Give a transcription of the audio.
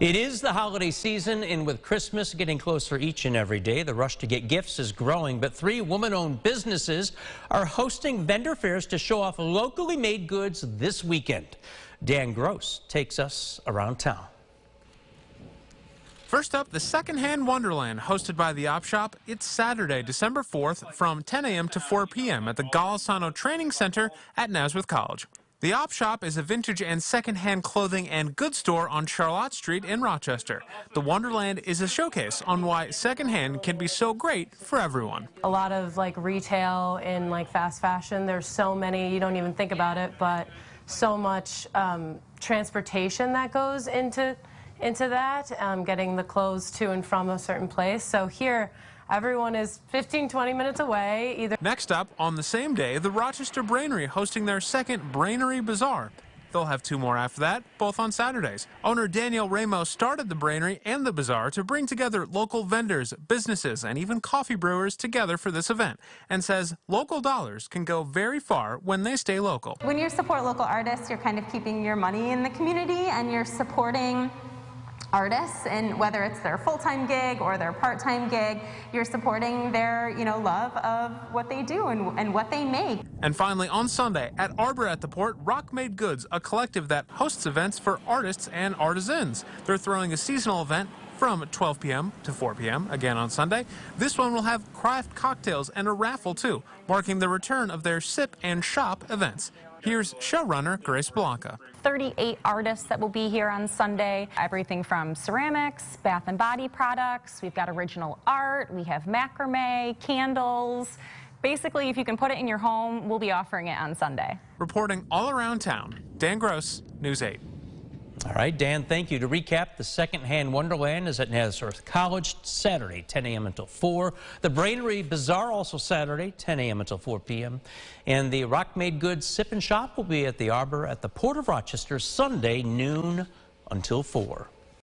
It is the holiday season, and with Christmas getting closer each and every day, the rush to get gifts is growing. But three woman-owned businesses are hosting vendor fairs to show off locally made goods this weekend. Dan Gross takes us around town. First up, the Secondhand Wonderland, hosted by the Op Shop. It's Saturday, December 4th, from 10 a.m. to 4 p.m. at the Golisano Training Center at Nazareth College. The Op Shop is a vintage and secondhand clothing and goods store on Charlotte Street in Rochester. The Wonderland is a showcase on why secondhand can be so great for everyone. A lot of like retail in like fast fashion, there's so many, you don't even think about it, but so much um, transportation that goes into into that, um, getting the clothes to and from a certain place. So here, Everyone is 15, 20 minutes away. Either Next up, on the same day, the Rochester Brainery hosting their second Brainery Bazaar. They'll have two more after that, both on Saturdays. Owner Danielle Raymo started the Brainery and the Bazaar to bring together local vendors, businesses, and even coffee brewers together for this event, and says local dollars can go very far when they stay local. When you support local artists, you're kind of keeping your money in the community and you're supporting artists and whether it's their full-time gig or their part-time gig you're supporting their you know love of what they do and, and what they make and finally on sunday at arbor at the port roc made goods a collective that hosts events for artists and artisans they're throwing a seasonal event from 12 p.m. to 4 p.m. again on Sunday. This one will have craft cocktails and a raffle too, marking the return of their sip and shop events. Here's showrunner Grace Blanca. 38 artists that will be here on Sunday. Everything from ceramics, bath and body products. We've got original art. We have macrame, candles. Basically, if you can put it in your home, we'll be offering it on Sunday. Reporting all around town, Dan Gross, News 8. All right, Dan, thank you. To recap, the second-hand Wonderland is at Nazareth College Saturday, 10 a.m. until 4. The Brainery Bazaar also Saturday, 10 a.m. until 4 p.m. And the Roc Made Goods Sip and Shop will be at the Arbor at the Port of Rochester Sunday, noon until 4.